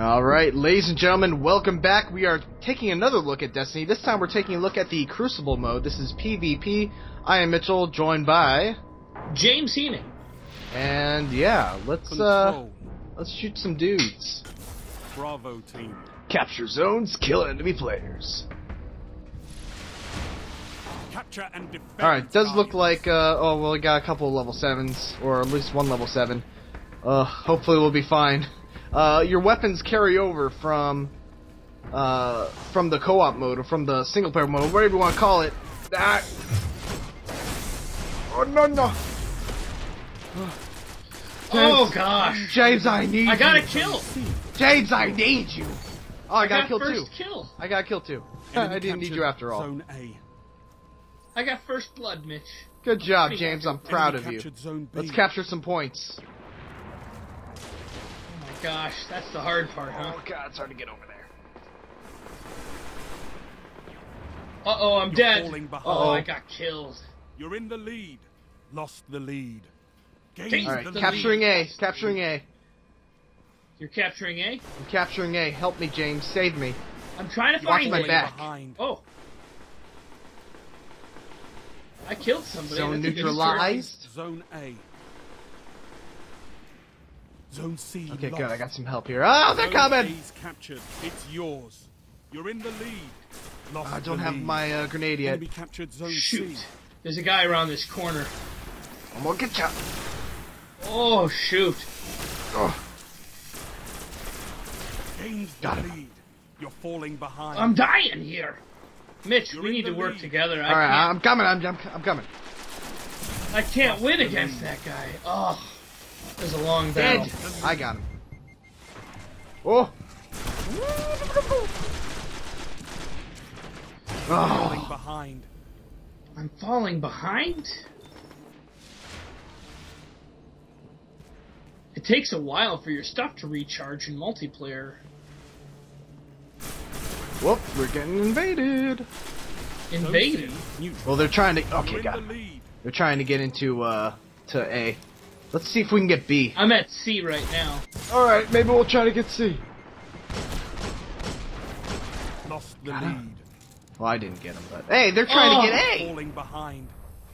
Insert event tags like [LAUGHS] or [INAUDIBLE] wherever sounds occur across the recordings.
All right, ladies and gentlemen, welcome back. We are taking another look at Destiny. This time we're taking a look at the Crucible mode. This is PvP. I am Mitchell, joined by, James Heenan. and yeah, let's uh, let's shoot some dudes. Bravo team. Capture zones, kill enemy players. Capture and defend. All right, does look like uh, oh well, we got a couple of level sevens, or at least one level seven. Uh, hopefully we'll be fine. Uh, your weapons carry over from uh, from the co-op mode or from the single player mode, whatever you want to call it. Ah. Oh no no, [SIGHS] Oh gosh. James, I need I got a kill. James, I need you. Oh, I, got, a kill too. first kill. I got a kill too. [LAUGHS] I didn't need you after all. Zone A. I got first blood, Mitch. Good job, James. I'm proud of you. captured Zone B. Let's capture some points. My gosh, that's the hard part, huh? Oh god, it's hard to get over there. Uh oh, I'm You're dead. falling behind. Oh, I got killed. You're in the lead. Lost the lead. Gain Gain All right, the the capturing lead. A, capturing A. You're capturing A. I'm capturing A. Help me, James. Save me. I'm trying to Watch find my it. Back. Behind. Oh. I killed somebody. Zone That's a good neutralized. Zone A. Zone C. Okay, lost. good. I got some help here. Oh, they're Zone coming! A's captured. It's yours. You're in the lead. Lost I don't have lead. my uh, grenade yet. Enemy captured Zone Shoot. C. There's a guy around this corner. I'm gonna get you. Oh shoot. Oh, Gained Got the him. lead. You're falling behind. I'm dying here. Mitch, You're we need the to work lead. together. I all right, can't. I'm coming. I'm, I'm, I'm coming. I can't win against that guy. Oh, it was a long battle. Dead. I got him. Oh. falling Oh. behind. I'm falling behind. It takes a while for your stuff to recharge in multiplayer. Whoop! We're getting invaded. Invaded. Well, they're trying to. Okay, got the him. lead. They're trying to get into uh to A. Let's see if we can get B. I'm at C right now. All right, maybe we'll try to get C. Lost the Got lead. him. Well, I didn't get him, but hey, they're trying Oh. to get A. Falling behind.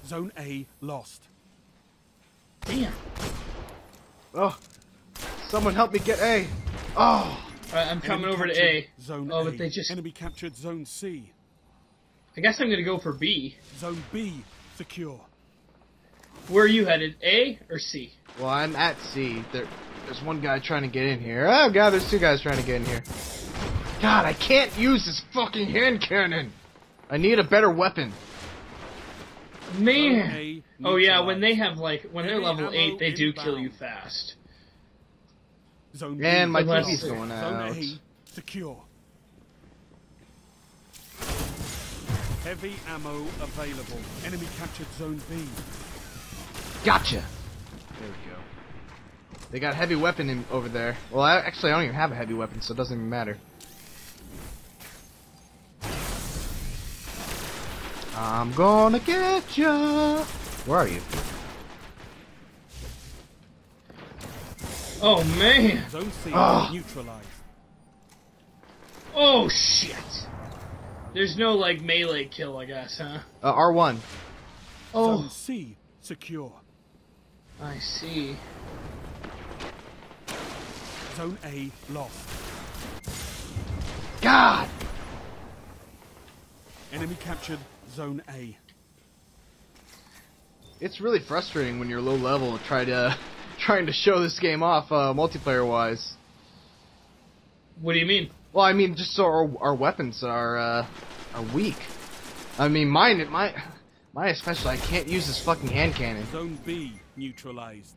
Zone A lost. Damn. Oh, someone help me get A. Oh, Alright, I'm coming Enemy over to A. Zone Oh, A. but they just. Enemy captured Zone C. I guess I'm gonna go for B. Zone B secure. Where are you headed? A or C? well, I'm at C. There, there's one guy trying to get in here. Oh god, there's two guys trying to get in here. God, I can't use this fucking hand cannon. I need a better weapon. Man. A Oh yeah, when they have like when they're level eight, they do kill you fast. Zone And my Unless- TV's going Zone out. A secure. Heavy ammo available. Enemy captured Zone B. Gotcha. There we go. They got heavy weapon in, over there. Well, I, actually, I don't even have a heavy weapon, so it doesn't even matter. I'm gonna get ya. Where are you? Oh man. Zone C Ah. neutralized. Oh shit. There's no like melee kill, I guess, huh? Uh, R1. Oh, Zone C secure. I see. Zone A lost. God. Enemy captured Zone A. It's really frustrating when you're low level and try to [LAUGHS] trying to show this game off uh, multiplayer wise. What do you mean? Well, I mean, just so our, our weapons are uh, are weak. I mean, mine, it my, mine especially. I can't use this fucking hand cannon. Zone B neutralized.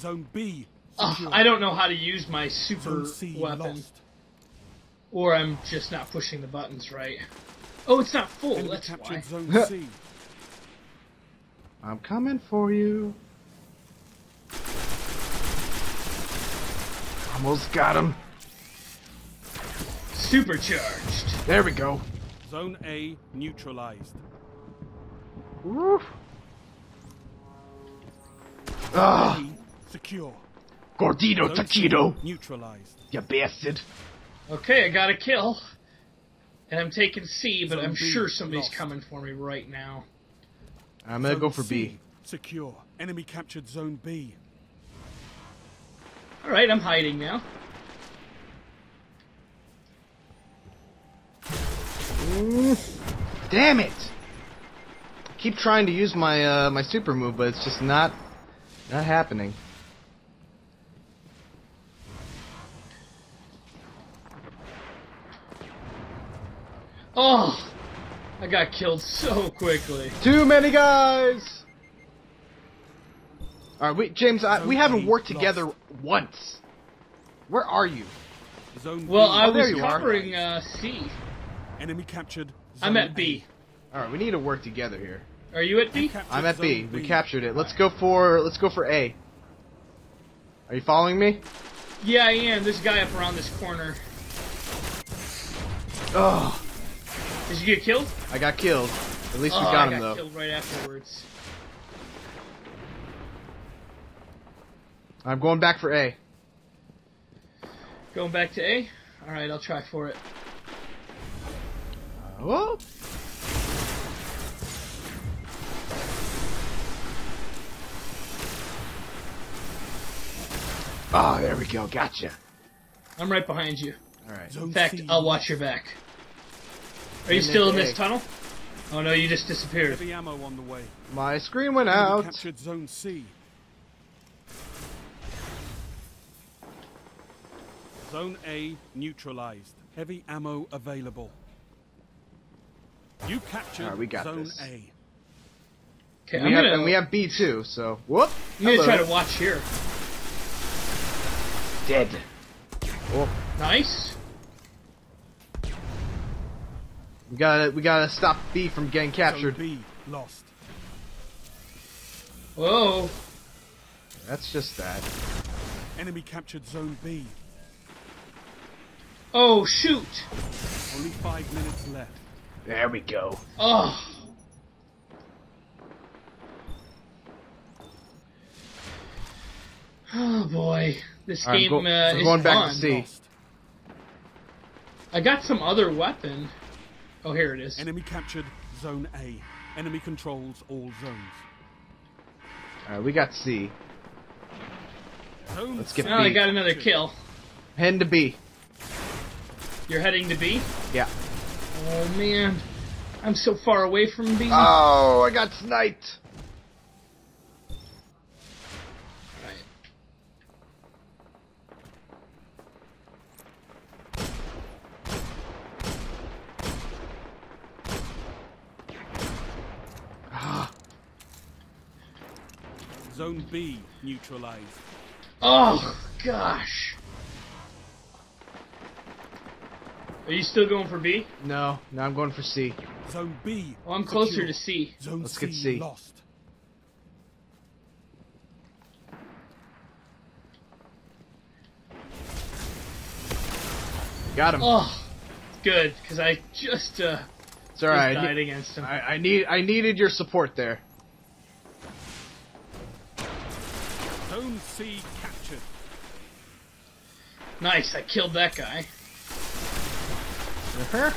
Zone B Ugh. I don't know how to use my super Zone C weapon, lost. or I'm just not pushing the buttons right. Oh, it's not full. Enemy That's why. captured Zone [LAUGHS] C. I'm coming for you. Almost got him. Supercharged. There we go. Zone A neutralized. Woof. Ah, secure. Gordito Zone taquito, neutralized. you bastard. Okay, I got a kill. And I'm taking C, but Zone I'm B sure somebody's lost. coming for me right now. I'm gonna go for C B. Secure. Enemy captured zone B. Alright, I'm hiding now. Damn it! Keep trying to use my uh, my super move, but it's just not not happening. Oh! I got killed so quickly. Too many guys. All right, wait, James. I, we haven't B worked lost. together once. Where are you? Zone Well, B. I Oh, was you are. covering uh, C. Enemy captured. I'm zone at B. All right, we need to work together here. Are you at A. B? Captured I'm at B. zone We captured it. Let's go for let's go for A. Are you following me? Yeah, I am. This guy up around this corner. Oh, Did you get killed? I got killed. At least oh, we got I him got though. killed right afterwards. I'm going back for A. Going back to A? Alright, I'll try for it. Oh. Oh. Oh, there we go. Gotcha. I'm right behind you. All right. In fact, I'll watch your back. Are you still in this tunnel? Oh no, you just disappeared. Heavy ammo on the way. My screen went Enemy out. captured zone C. Zone A neutralized. Heavy ammo available. You captured Alright, we got zone this. A. Okay, We I'm have, gonna, and we have B too. So whoop. I'm gonna try to watch here. Dead. Oh, Nice. we gotta we gotta stop B from getting captured. Zone B lost. Whoa. That's just that. Enemy captured zone B. Oh shoot. Only five minutes left. There we go. Oh. Oh boy, this All right, game go- uh, we're is going back to fun. C. Lost. I got some other weapon. Oh, here it is. Enemy captured zone A. Enemy controls all zones. All right, we got C. Zone Let's get C Oh, I B. got another kill. Heading to B. You're heading to B? Yeah. Oh man, I'm so far away from B. Oh, I got sniped. Zone B neutralized. Oh gosh. Are you still going for B? no, now I'm going for C. Zone B. Well, I'm closer secure. to C. Zone Let's C get C. lost. Got him. Oh, good, because I just uh it's all right. just died against him. I, I need I needed your support there. Zone C captured. Nice, I killed that guy. Uh-huh.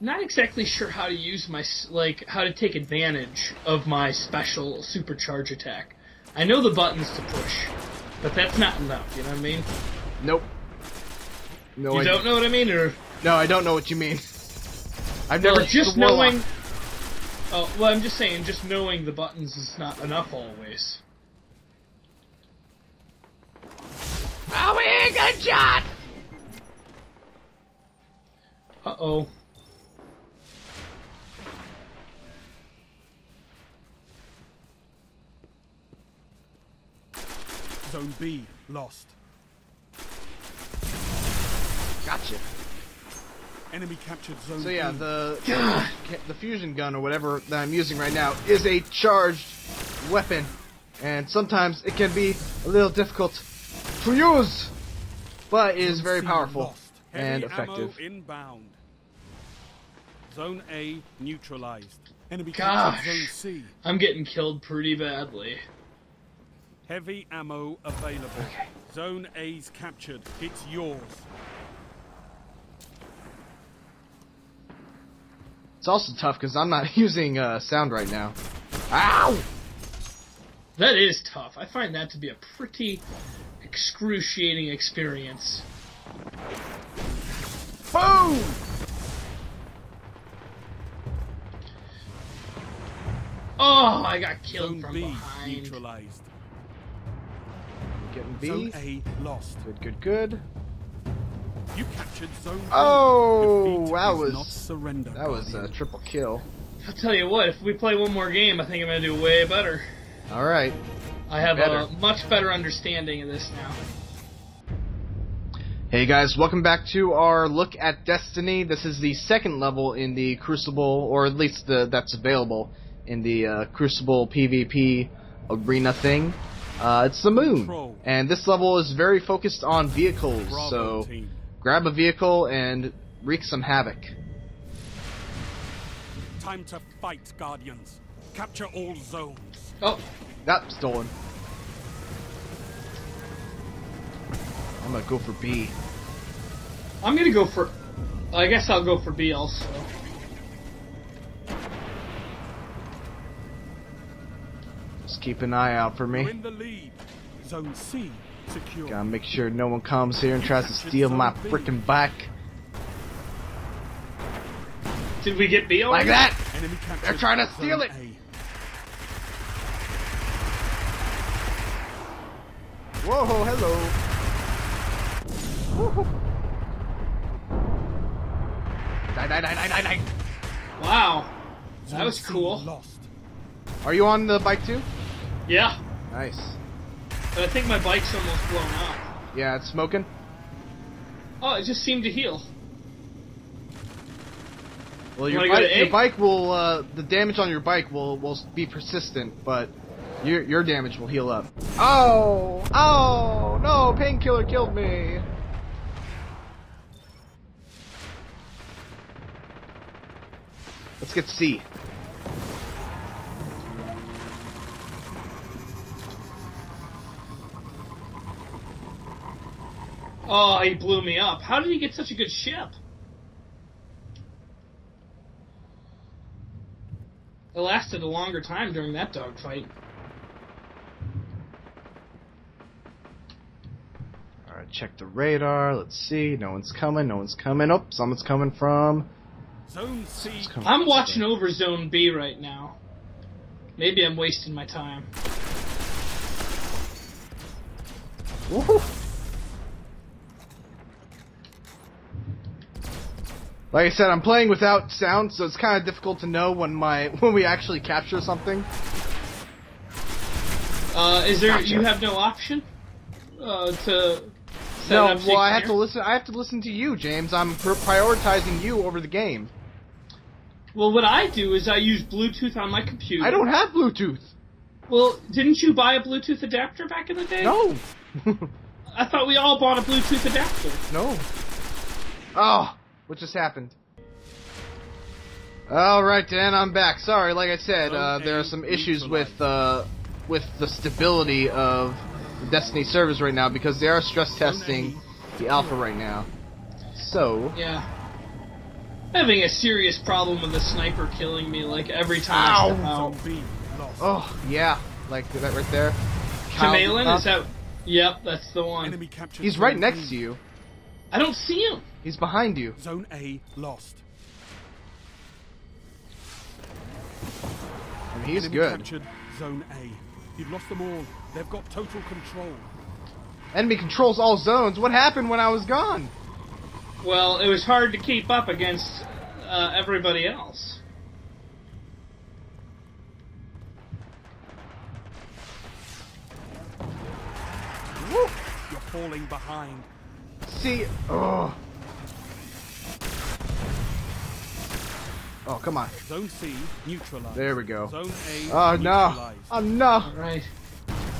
Not exactly sure how to use my like how to take advantage of my special supercharge attack. I know the buttons to push, but that's not enough. You know what I mean? Nope. No, you I don't know what I mean, or No, I don't know what you mean. I've well, never used just knowing... warlock. Knowing. Oh well, I'm just saying, just knowing the buttons is not enough always. Oh, we got shot. Uh oh. Zone B lost. Gotcha. Enemy captured zone So yeah, B. the the fusion gun or whatever that I'm using right now is a charged weapon, and sometimes it can be a little difficult to use, but it is very C powerful lost. Heavy and ammo effective. inbound. Zone A neutralized. Enemy Gosh. captured Zone C. I'm getting killed pretty badly. Heavy ammo available. Okay. Zone A's captured. It's yours. It's also tough because I'm not [LAUGHS] using uh, sound right now. Ow! That is tough. I find that to be a pretty excruciating experience. Boom! Oh, I got killed Zone from B behind. neutralized. Getting B. Zone A lost. Good, good, good. You captured Zone Oh, Defeat that is was- not surrender. That was a triple kill. I'll tell you what, if we play one more game, I think I'm gonna do way better. All right. I have Better. a much better understanding of this now. Hey guys, welcome back to our look at Destiny. This is the second level in the Crucible, or at least the that's available in the uh, Crucible PvP arena thing. Uh, it's the moon, and this level is very focused on vehicles. So team. Grab a vehicle and wreak some havoc. Time to fight, Guardians. Capture all zones. Oh, That stolen. I'm gonna go for B. I'm gonna go for. I guess I'll go for B also. Just keep an eye out for We're me. in the lead. Zone C secure. Gotta make sure no one comes here and tries to steal my freaking bike. Did we get B Like that! Enemy They're trying to steal it. A. Whoa, hello. Woohoo. Die, die, die, die, die, die. Wow, that was cool. Lost. Are you on the bike too? Yeah, Nice. But I think my bike's almost blown up. Yeah, it's smoking. Oh, it just seemed to heal. Well, your bike, your bike will, uh, the damage on your bike will, will be persistent, but your, your damage will heal up. Oh! Oh! No! Painkiller killed me! Let's get C. Oh, he blew me up. How did he get such a good ship? It lasted a longer time during that dogfight. Alright, check the radar. Let's see. No one's coming. No one's coming. Oh, someone's coming from. Zone C. Coming I'm from- watching over Zone B right now. Maybe I'm wasting my time. Woohoo! Like I said, I'm playing without sound, so it's kind of difficult to know when my [LAUGHS] when we actually capture something. Uh, is there? Gotcha. You have no option uh, to no, well, I have to listen. I have to listen to you, James. I'm pr- prioritizing you over the game. Well, what I do is I use Bluetooth on my computer. I don't have Bluetooth. Well, didn't you buy a Bluetooth adapter back in the day? No, [LAUGHS] I thought we all bought a Bluetooth adapter. no. Oh, what just happened? All right, Dan, I'm back. Sorry, like I said, uh, there are some issues with uh, with the stability of the Destiny servers right now because they are stress testing the alpha right now. So, Yeah. Having a serious problem with the sniper killing me like every time I step out. Zone B lost. oh yeah, like that right there. Kamalin, Count- is that? Yep, that's the one. Enemy captured. He's right next to you. I don't see him. He's behind you. Zone A lost. I mean, he's Enemy good. captured Zone A. You've lost them all. They've got total control. Enemy controls all zones. What happened when I was gone? Well, it was hard to keep up against uh, everybody else. Woo! You're falling behind. See, oh. Oh, come on. Zone C neutralized. There we go. Zone A oh, no. Oh, no. Right.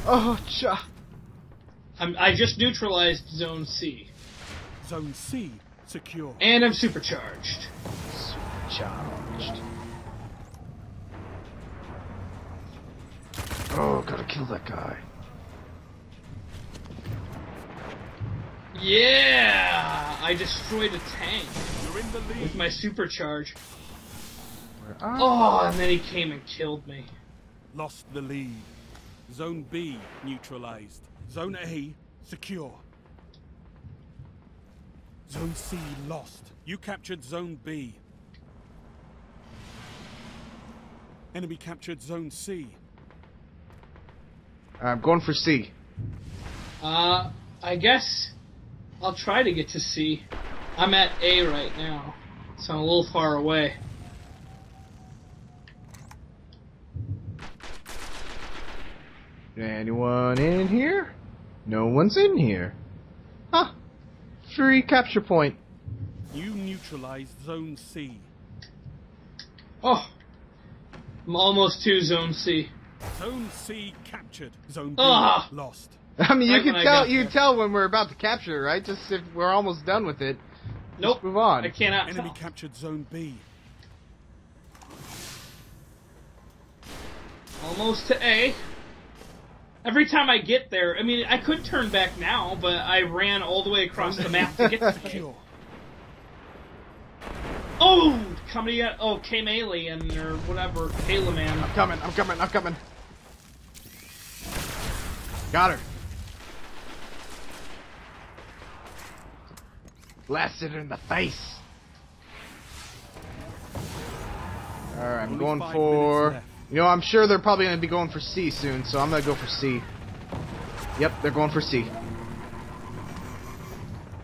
Oh, cha. I'm, I just neutralized Zone C. Zone C secure. And I'm supercharged. Supercharged. Oh, gotta kill that guy. Yeah! I destroyed a tank. With my supercharge. Where are Oh, and then he came and killed me. Lost the lead. Zone B neutralized. Zone A secure. Zone C lost. You captured Zone B. Enemy captured Zone C. I'm going for C. Uh, I guess I'll try to get to C. I'm at A right now, so I'm a little far away. Anyone in here? No one's in here. Huh. Free capture point. You neutralized Zone C. Oh, I'm almost to Zone C. Zone C captured. Zone B Ah. lost. I mean, you Right can tell you there. tell when we're about to capture, right? Just if we're almost done with it. Nope, move on. I cannot Enemy tell. captured Zone B. Almost to A. Every time I get there, I mean, I could turn back now, but I ran all the way across the map to get to A. Secure. Oh, coming at oh, came alien or whatever, Kayla man. I'm coming. I'm coming. I'm coming. Got her. Blasted her in the face. Alright, I'm Only going five for. Minutes left. You know, I'm sure they're probably going to be going for C soon, so I'm going to go for C. Yep, they're going for C.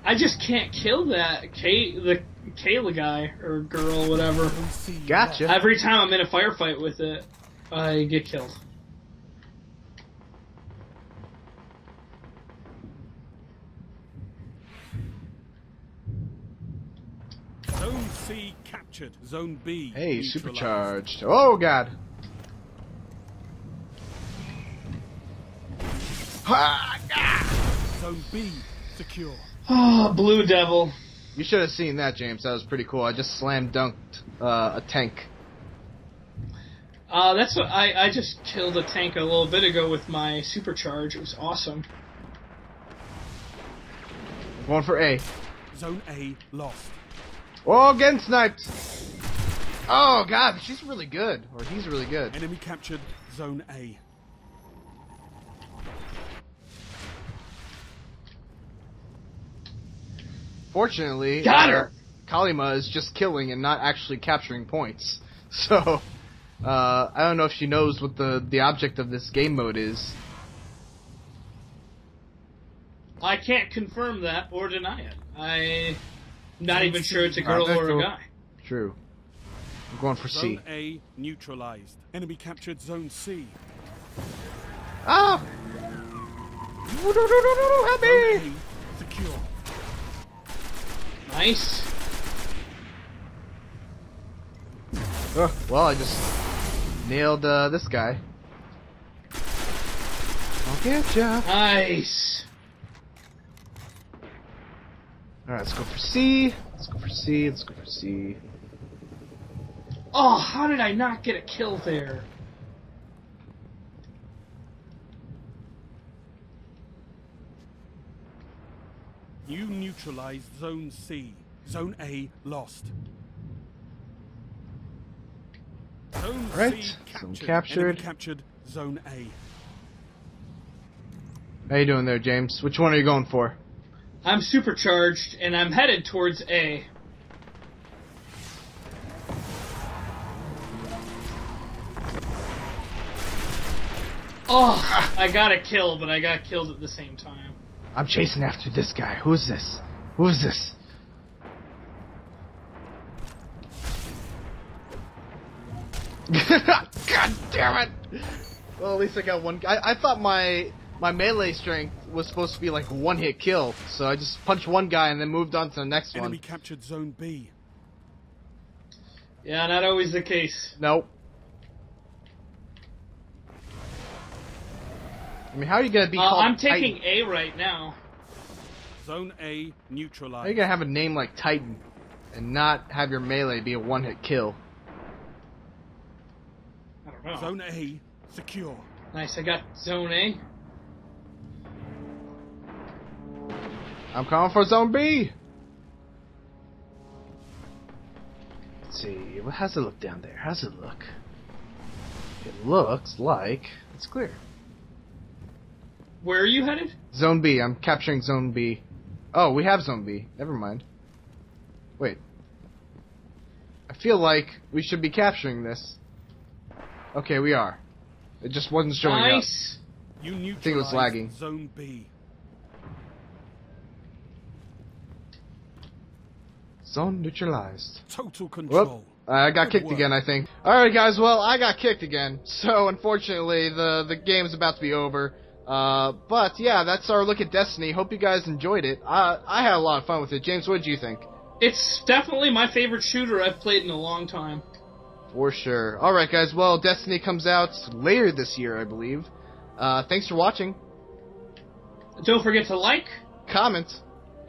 I just can't kill that Kay, the Kayla guy or girl, whatever. Gotcha. Every time I'm in a firefight with it, I get killed. Zone C captured. Zone B. Hey, neutralized. supercharged. Oh, God. Zone B secure. Oh, [SIGHS] Blue Devil. You should have seen that, James. That was pretty cool. I just slam dunked uh, a tank. Uh, that's what I, I just killed a tank a little bit ago with my supercharge. It was awesome. Going for A. Zone A lost. Oh, getting sniped. Oh God, she's really good, or he's really good. Enemy captured Zone A. Fortunately, Got uh, her. Kalima is just killing and not actually capturing points. [LAUGHS] So, uh, I don't know if she knows what the the object of this game mode is. I can't confirm that or deny it. I'm not even sure it's a girl or a guy. True. I'm going for C. Zone A neutralized. Enemy captured Zone C. Ah! No, no, no, no, no, help Zone me! A secure. Nice. Ugh, well, I just nailed uh, this guy. I'll get ya. Nice. Alright, let's go for C. Let's go for C. Let's go for C. Oh, how did I not get a kill there? You neutralized Zone C. Zone A lost. Zone Right, C zone captured. captured. Captured Zone A. How you doing there, James? Which one are you going for? I'm supercharged and I'm headed towards A. Oh, I got a kill, but I got killed at the same time. I'm chasing after this guy. Who's this? Who's this? [LAUGHS] God damn it! Well, at least I got one. I, I thought my my melee strength was supposed to be like one hit kill, so I just punched one guy and then moved on to the next Enemy one. captured Zone B. Yeah, not always the case. Nope. I mean, how are you gonna be Uh, called I'm taking Titan? A right now. Zone A neutralized. How are neutralized. you gonna have a name like Titan and not have your melee be a one hit kill? I don't know. Zone A secure. Nice. I got zone A. I'm calling for zone B. Let's see. Well, how's it look down there? How's it look? It looks like it's clear. Where are you headed? Zone B. I'm capturing zone B. Oh, we have zone B. Never mind. Wait. I feel like we should be capturing this. Okay, we are. It just wasn't showing up. nice. You neutralized think it was lagging. Zone B. Zone neutralized. Total control. Whoop. I got Good kicked work. again, I think. Alright guys, well, I got kicked again. So, unfortunately, the, the game's about to be over. Uh, but yeah, that's our look at Destiny. Hope you guys enjoyed it. I, I had a lot of fun with it. James, what did you think? It's definitely my favorite shooter I've played in a long time. For sure. Alright guys, well, Destiny comes out later this year, I believe. Uh, thanks for watching. Don't forget to like Comment.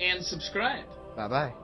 and subscribe. Bye bye.